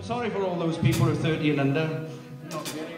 I'm sorry for all those people who are 30 and under.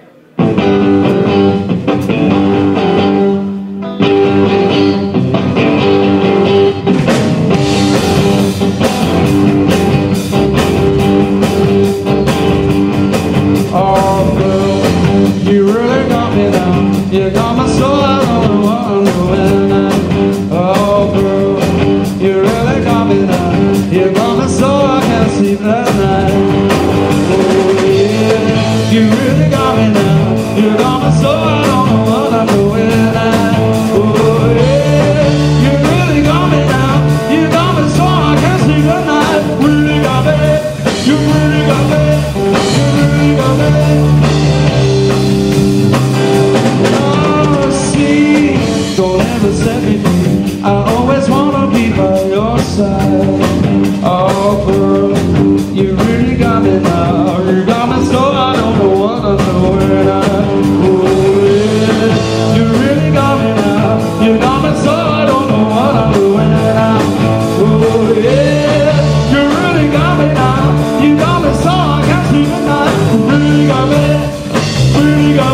You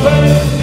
Really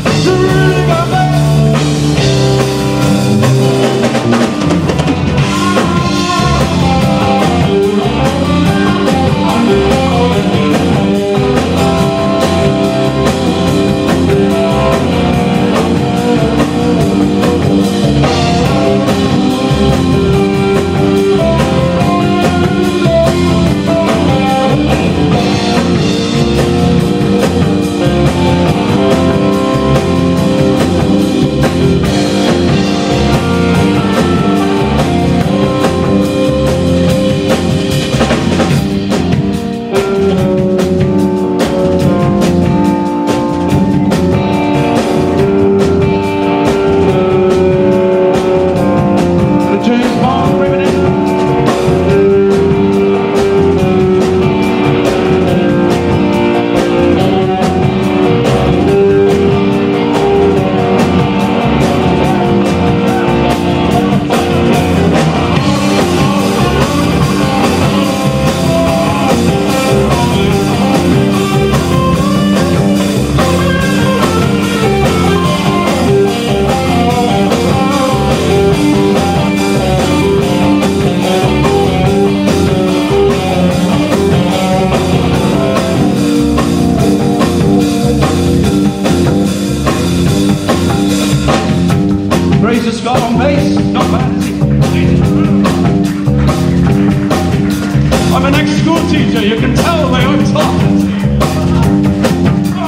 I'm an ex-school teacher, you can tell the way I'm talking.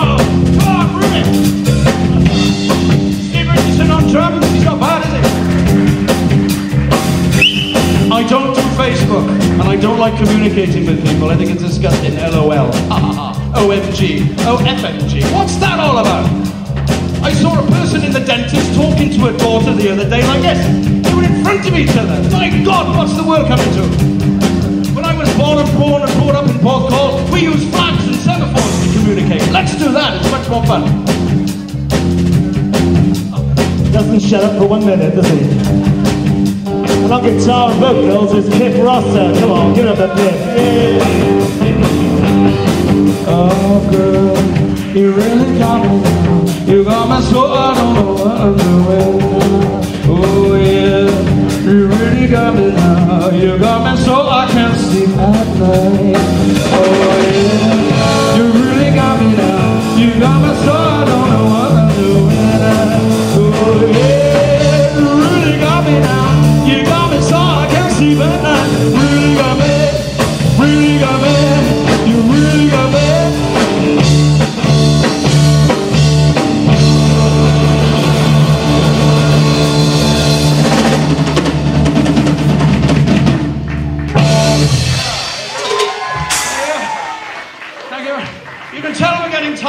Oh, come on, he's not bad, is he? I don't do Facebook, and I don't like communicating with people. I think it's disgusting. LOL. Ha. OMG. OFMG. What's that all about? I saw a person in the dentist talking to her daughter the other day like this. They were in front of each other. My God, what's the world coming to? When I was born and born and brought up in Port Porthcawl, we used flags and semaphores to communicate. Let's do that. It's much more fun. Doesn't shut up for one minute, does he? And on guitar and vocals is Pip Rosser. Come on, give it up to Pip. Oh, girl, you really got me now. You got my soul, I don't know what I'm doing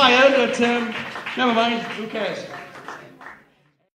tired, but um, never mind. Who cares?